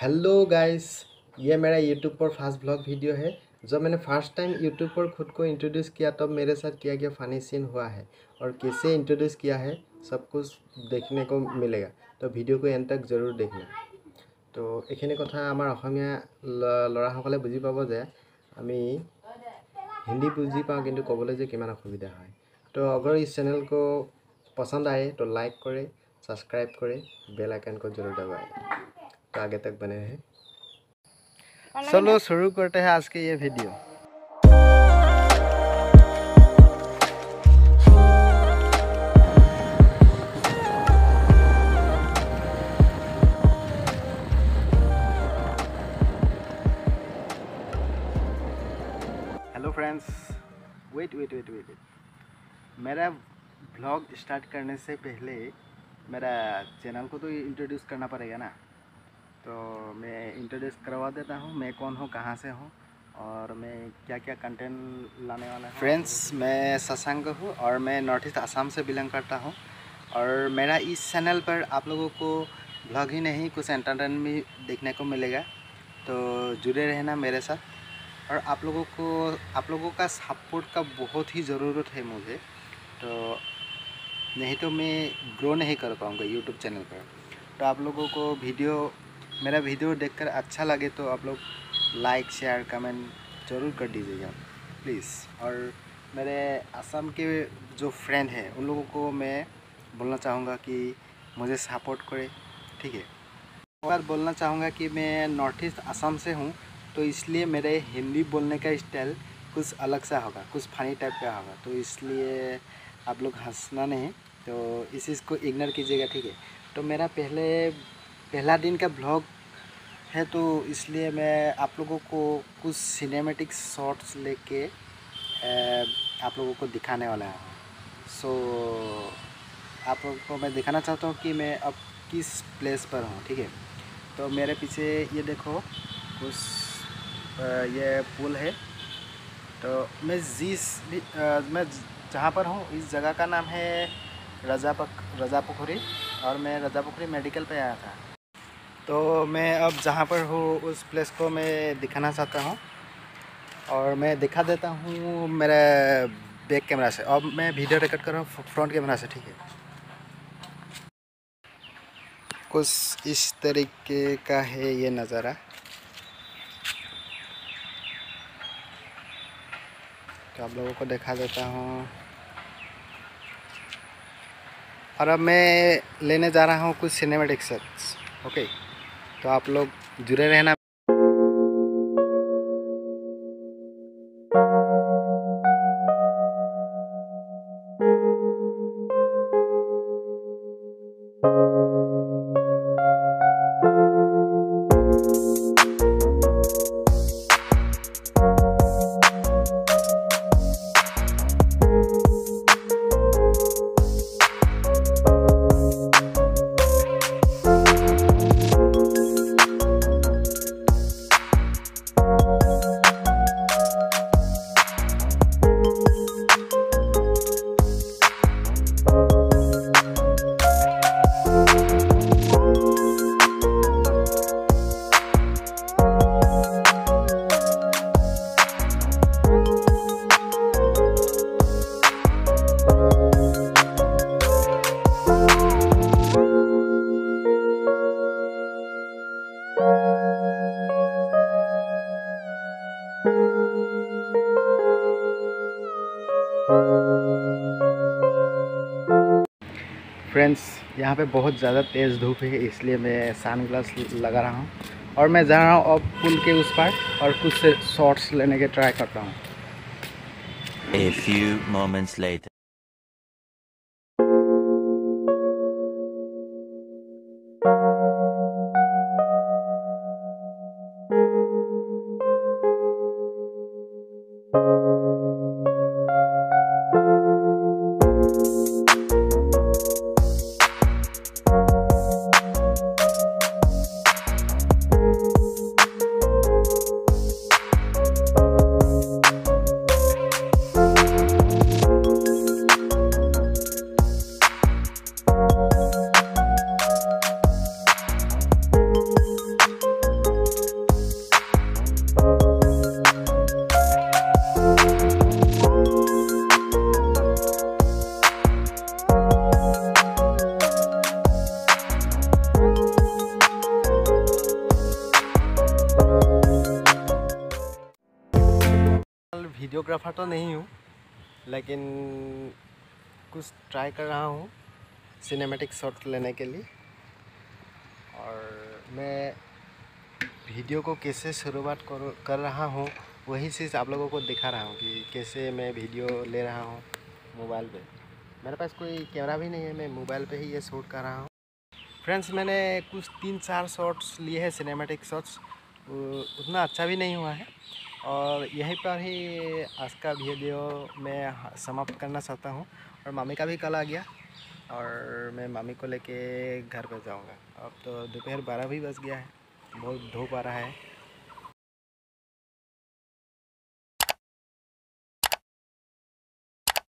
Hello guys ये मेरा YouTube पर फर्स्ट ब्लॉग वीडियो है जब मैंने फर्स्ट टाइम यूट्यूब पर खुद को इंट्रोड्यूस किया तब मेरे साथ क्या क्या फ़नी सीन हुआ है और कैसे इंट्रोड्यूस किया है सब कुछ देखने को मिलेगा तो ভিডিঅ'টো এণ্ড তক জৰুৰ দেখিম তো এইখিনি কথা আমাৰ অসমীয়া ল'ৰাসকলে বুজি পাব যে আমি हिंदी बुझी पाऊँ किंतु ক'বলৈ যে কিমান অসুবিধা হয় তো अगर इस चैनल को पसंद आए तो लाइक करें सब्सक्राइब करें बेल आइकन को जरूर दबाएं तो आगे तक बने रहें। चलो शुरू करते हैं आज के ये video. Hello friends wait wait wait wait मेरा ब्लॉग स्टार्ट करने से पहले मेरा चैनल को तो इंट्रोड्यूस करना पड़ेगा ना। तो मैं इंट्रोड्यूस करवा देता हूँ, मैं कौन हूँ, कहाँ से हूँ और मैं क्या क्या कंटेंट लाने वाला हूँ। फ्रेंड्स मैं शशांक हूँ और मैं नॉर्थ ईस्ट आसाम से बिलोंग करता हूँ और मेरा इस चैनल पर आप लोगों को ब्लॉग ही नहीं, कुछ एंटरटेनमेंट भी देखने को मिलेगा। तो जुड़े रहना मेरे साथ और आप लोगों को, आप लोगों का सपोर्ट का बहुत ही ज़रूरत है मुझे। तो नहीं तो मैं ग्रो नहीं कर पाऊँगा यूट्यूब चैनल पर। तो आप लोगों को वीडियो मेरा वीडियो देखकर अच्छा लगे तो आप लोग लाइक शेयर कमेंट ज़रूर कर दीजिएगा प्लीज़ और मेरे असम के जो फ्रेंड हैं, उन लोगों को मैं बोलना चाहूँगा कि मुझे सपोर्ट करें, ठीक है? और बोलना चाहूँगा कि मैं नॉर्थ ईस्ट असम से हूँ तो इसलिए मेरे हिंदी बोलने का स्टाइल कुछ अलग सा होगा, कुछ फनी टाइप का होगा। तो इसलिए आप लोग हंसना नहीं तो इस चीज़ को इग्नोर कीजिएगा, ठीक है? तो मेरा पहले पहला दिन का ब्लॉग है तो इसलिए मैं आप लोगों को कुछ सिनेमेटिक शॉट्स लेके आप लोगों को दिखाने वाला हूँ। सो आप लोगों को मैं दिखाना चाहता हूँ कि मैं अब किस प्लेस पर हूँ, ठीक है? तो मेरे पीछे ये देखो कुछ ये पुल है। तो मैं जिस भी मैं जहाँ पर हूँ, इस जगह का नाम है रजा पक रजा पुखरी और मैं रजा पुखरी मेडिकल पे आया था। तो मैं अब जहाँ पर हूँ, उस प्लेस को मैं दिखाना चाहता हूँ। और मैं दिखा देता हूँ मेरे बैक कैमरा से। अब मैं वीडियो रिकॉर्ड कर रहा हूँ फ्रंट कैमरा से, ठीक है? कुछ इस तरीके का है ये नज़ारा। तो आप लोगों को दिखा देता हूँ। और अब मैं लेने जा रहा हूँ कुछ सिनेमेटिक सेट्स ओके तो आप लोग जुड़े रहना फ्रेंड्स यहाँ पे बहुत ज़्यादा तेज़ धूप है, इसलिए मैं सन ग्लास लगा रहा हूँ और मैं जा रहा हूँ अब पुल के उस पार और कुछ शॉर्ट्स लेने के ट्राई करता हूँ A few moments later. तो नहीं हूँ, लेकिन कुछ ट्राई कर रहा हूँ सिनेमैटिक शॉट लेने के लिए। और मैं वीडियो को कैसे शुरुआत कर कर रहा हूँ, वही चीज़ आप लोगों को दिखा रहा हूँ कि कैसे मैं वीडियो ले रहा हूँ मोबाइल पे। मेरे पास कोई कैमरा भी नहीं है, मैं मोबाइल पे ही ये शूट कर रहा हूँ। फ्रेंड्स मैंने कुछ तीन चार शॉट्स लिए हैं सिनेमैटिक शॉट्स उतना अच्छा भी नहीं हुआ है। और यहीं पर ही आज का वीडियो मैं समाप्त करना चाहता हूँ। और मामी का भी कल आ गया और मैं मामी को लेके घर पर जाऊँगा। अब तो दोपहर बारह भी बज गया है, बहुत धूप आ रहा है।